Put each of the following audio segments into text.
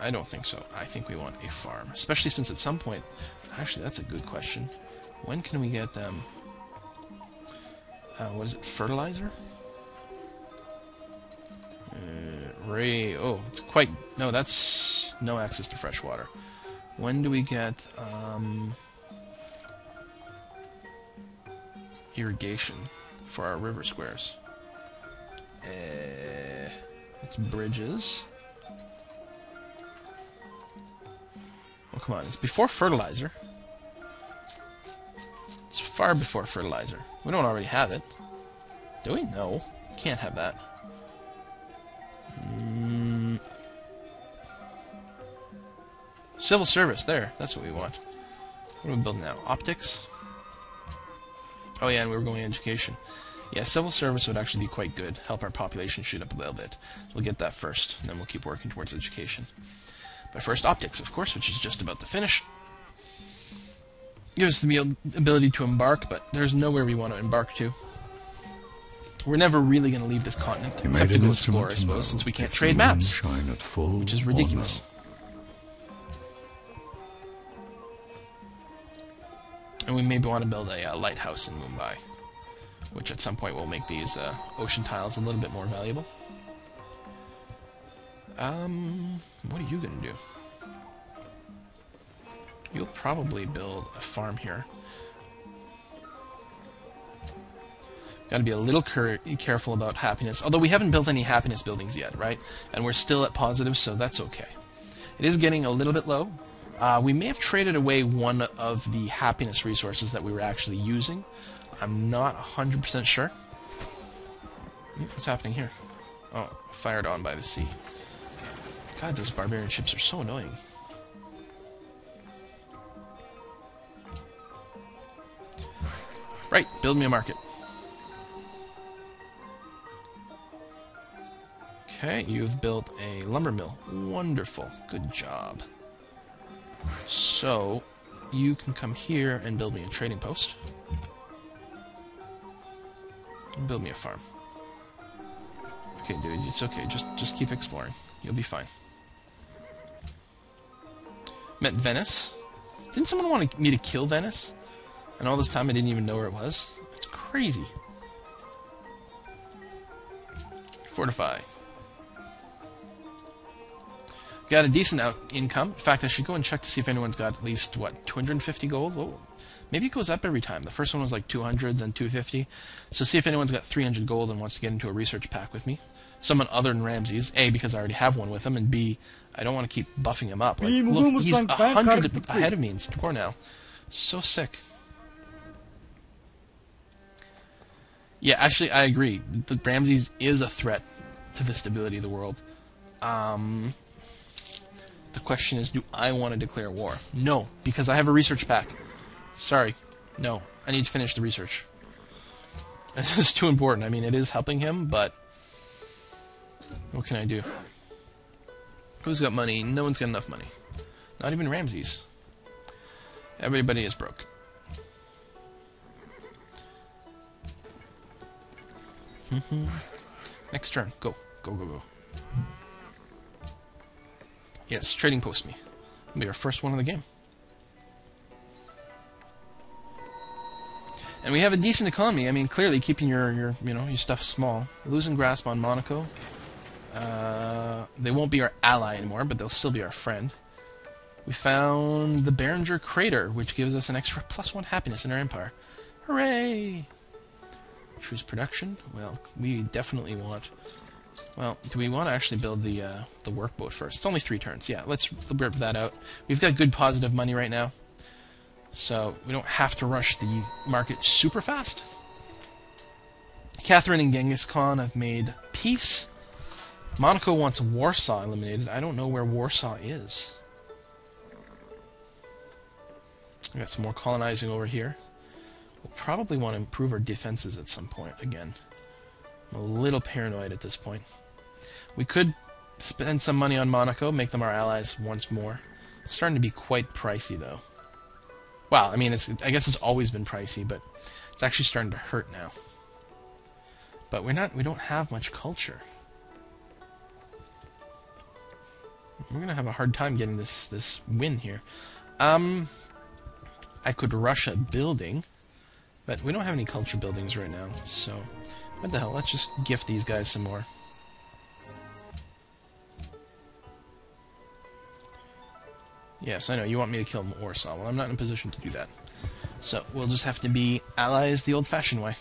I don't think so. I think we want a farm, especially since at some point. Actually, that's a good question. When can we get them? Uh, what is it? Fertilizer? Uh, Ray. Oh, it's quite. No, that's no access to fresh water. When do we get um, irrigation for our river squares? Uh, it's bridges. Oh, come on. It's before fertilizer. It's far before fertilizer. We don't already have it. Do we? No. Can't have that. Mm. Civil service. There. That's what we want. What are we building now? Optics? Oh yeah, and we were going education. Yeah, civil service would actually be quite good. Help our population shoot up a little bit. We'll get that first, and then we'll keep working towards education. But first, optics, of course, which is just about to finish. Gives us the ability to embark, but there's nowhere we want to embark to. We're never really going to leave this continent, You except to go explore, I suppose, since we can't trade maps, Shine at full which is ridiculous. And we maybe want to build a uh, lighthouse in Mumbai, which at some point will make these uh, ocean tiles a little bit more valuable. Um, what are you gonna do? You'll probably build a farm here. Got to be a little careful about happiness. Although we haven't built any happiness buildings yet, right? And we're still at positive, so that's okay. It is getting a little bit low. Uh, we may have traded away one of the happiness resources that we were actually using. I'm not 100% sure. What's happening here? Oh, fired on by the sea. God, those barbarian ships are so annoying. Right, build me a market. Okay, you've built a lumber mill. Wonderful. Good job. So, you can come here and build me a trading post. Build me a farm. Okay, dude, it's okay. Just just keep exploring. You'll be fine. Met Venice. Didn't someone want me to kill Venice? And all this time I didn't even know where it was? It's crazy. Fortify. Got a decent out income. In fact, I should go and check to see if anyone's got at least what 250 gold. Whoa. Maybe it goes up every time. The first one was like 200, then 250. So see if anyone's got 300 gold and wants to get into a research pack with me. Someone other than Ramses. A, because I already have one with him, and B, I don't want to keep buffing him up. Like, look, he's 100 ahead of me in score now. So sick. Yeah, actually, I agree. The Ramses is a threat to the stability of the world. Um, the question is, do I want to declare war? No, because I have a research pack. Sorry, no. I need to finish the research. This is too important. I mean, it is helping him, but what can I do? Who's got money? No one's got enough money. Not even Ramses. Everybody is broke. Mm-hmm. Next turn. Go. Go, go, go. Yes, trading post me. It'll be our first one of the game. And we have a decent economy. I mean, clearly keeping your, your you know your stuff small. Losing grasp on Monaco. Uh, they won't be our ally anymore, but they'll still be our friend. We found the Barringer crater, which gives us an extra plus one happiness in our empire. Hooray! Choose production. Well, we definitely want. Well, do we want to actually build the uh, the workboat first? It's only three turns. Yeah, let's rip that out. We've got good positive money right now, so we don't have to rush the market super fast. Catherine and Genghis Khan have made peace. Monaco wants Warsaw eliminated. I don't know where Warsaw is. We got some more colonizing over here. We'll probably want to improve our defenses at some point again. I'm a little paranoid at this point. We could spend some money on Monaco, make them our allies once more. It's starting to be quite pricey, though. Well, I mean, it's I guess it's always been pricey, but it's actually starting to hurt now. But we're not we don't have much culture. We're gonna have a hard time getting this this win here. Um, I could rush a building, but we don't have any culture buildings right now, so what the hell? Let's just gift these guys some more. Yes, I know, you want me to kill Warsaw. Well, I'm not in a position to do that. So, we'll just have to be allies the old-fashioned way.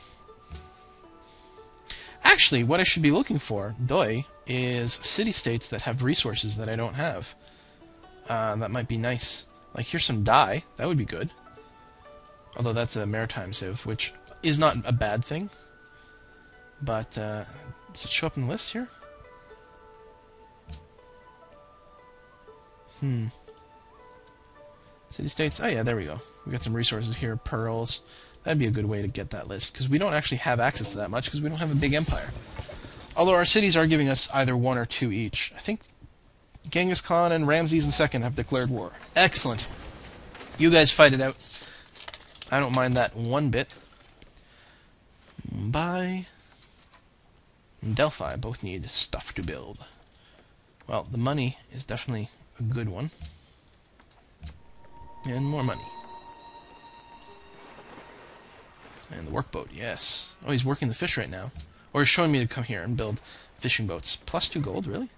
Actually, what I should be looking for, Doi, is city-states that have resources that I don't have. Uh, that might be nice. Like, here's some dye. That would be good. Although that's a maritime civ, which is not a bad thing. But, uh, does it show up in the list here? Hmm. City states. Oh yeah, there we go. We got some resources here. Pearls. That'd be a good way to get that list because we don't actually have access to that much because we don't have a big empire. Although our cities are giving us either one or two each. I think Genghis Khan and Ramses II have declared war. Excellent. You guys fight it out. I don't mind that one bit. And Delphi both need stuff to build. Well, the money is definitely a good one. And more money. And the workboat, yes. Oh, he's working the fish right now. Or showing me to come here and build fishing boats. Plus two gold, really?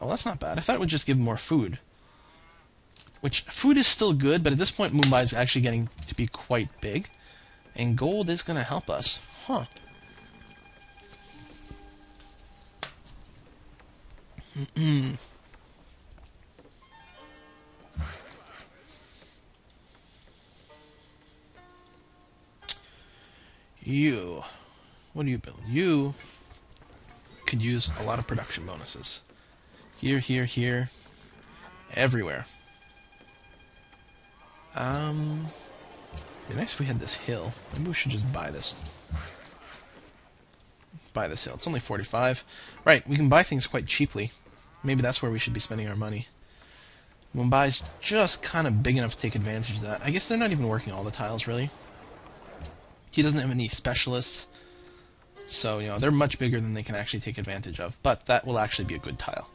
Oh, that's not bad. I thought it would just give more food. Which, food is still good, but at this point Mumbai is actually getting to be quite big. And gold is going to help us. Huh. You. What do you build? You could use a lot of production bonuses. Here, here, here. Everywhere. Um, be nice if we had this hill. Maybe we should just buy this. Buy this hill. It's only 45. Right, we can buy things quite cheaply. Maybe that's where we should be spending our money. Mumbai's just kind of big enough to take advantage of that. I guess they're not even working all the tiles, really. He doesn't have any specialists. So, you know, they're much bigger than they can actually take advantage of. But that will actually be a good tile.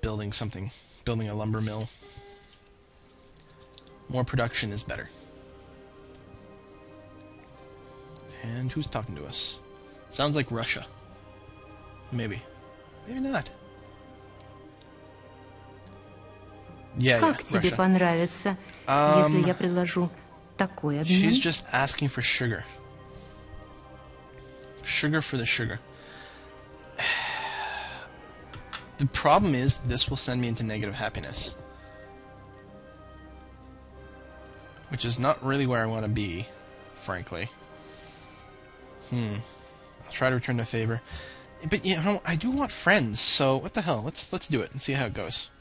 Building something. Building a lumber mill. More production is better. And who's talking to us? Sounds like Russia. Maybe. Maybe not. Yeah, Как yeah, тебе Russia. понравится, Um, если я предложу такой обмен? She's just asking for sugar. Sugar for the sugar. The problem is, this will send me into negative happiness. Which is not really where I want to be, frankly. Hmm. I'll try to return the favor. But you know, I do want friends, so what the hell? Let's let's do it and see how it goes.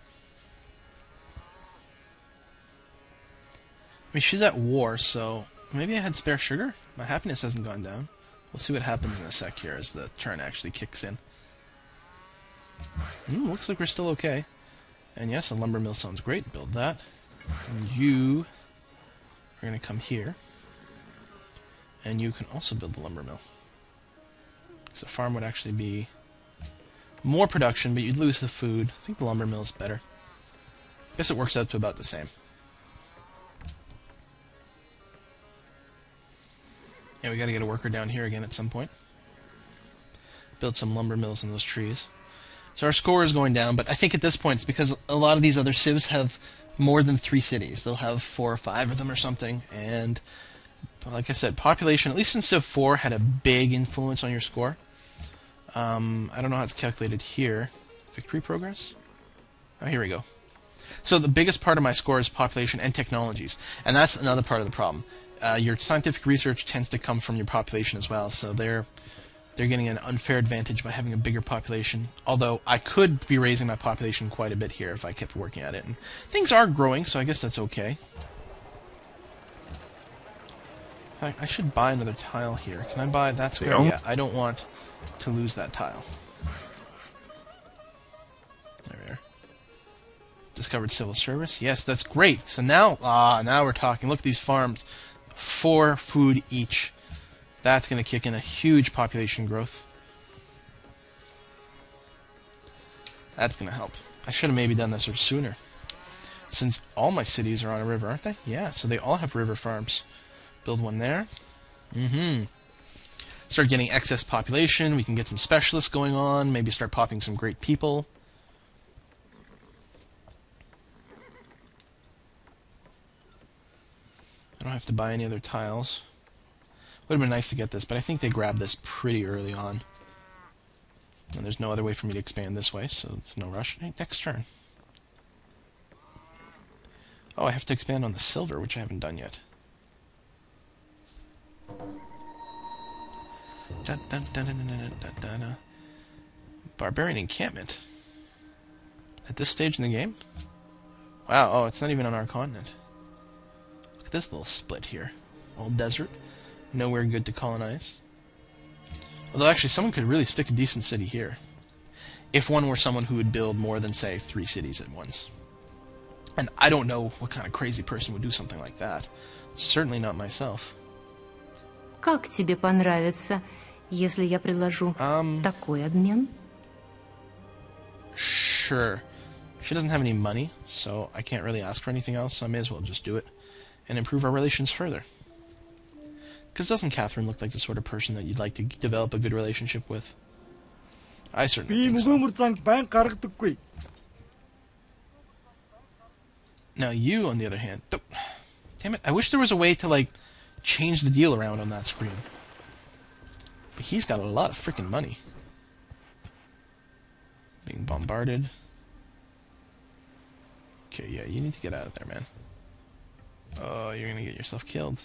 I mean, she's at war, so maybe I had spare sugar? My happiness hasn't gone down. We'll see what happens in a sec here as the turn actually kicks in. Hmm, looks like we're still okay. And yes, a lumber mill sounds great. Build that. And you are going to come here. And you can also build the lumber mill. So farm would actually be more production, but you'd lose the food. I think the lumber mill is better. I guess it works out to about the same. Yeah, we gotta get a worker down here again at some point. Build some lumber mills in those trees. So our score is going down, but I think at this point it's because a lot of these other civs have more than three cities. They'll have four or five of them or something, and like I said, population, at least in Civ 4, had a big influence on your score. Um, I don't know how it's calculated here. Victory progress? Oh, here we go. So the biggest part of my score is population and technologies, and that's another part of the problem. Uh, your scientific research tends to come from your population as well, so they're they're getting an unfair advantage by having a bigger population. Although I could be raising my population quite a bit here if I kept working at it, and things are growing, so I guess that's okay. In fact, I should buy another tile here. Can I buy that square? Yeah. Yeah, I don't want to lose that tile. There we are. Discovered civil service. Yes, that's great. So now, ah, now we're talking. Look at these farms. Four food each. That's going to kick in a huge population growth. That's going to help. I should have maybe done this sooner. Since all my cities are on a river, aren't they? Yeah, so they all have river farms. Build one there. Mm-hmm. Start getting excess population. We can get some specialists going on. Maybe start popping some great people. Don't have to buy any other tiles. Would have been nice to get this, but I think they grabbed this pretty early on. And there's no other way for me to expand this way, so it's no rush. Next turn. Oh, I have to expand on the silver, which I haven't done yet. Dun, dun, dun, Barbarian encampment. At this stage in the game? Wow, oh, it's not even on our continent Look at this little split here. Old desert. Nowhere good to colonize. Although actually someone could really stick a decent city here. If one were someone who would build more than, say, three cities at once. And I don't know what kind of crazy person would do something like that. Certainly not myself. Как тебе понравится, если я предложу Um, такой обмен? sure. She doesn't have any money, so I can't really ask for anything else, so I may as well just do it. and improve our relations further. Because doesn't Catherine look like the sort of person that you'd like to develop a good relationship with? I certainly think so. Now you, on the other hand... Damn it, I wish there was a way to, like, change the deal around on that screen. But he's got a lot of freaking money. Being bombarded. Okay, yeah, you need to get out of there, man. Oh, you're gonna get yourself killed.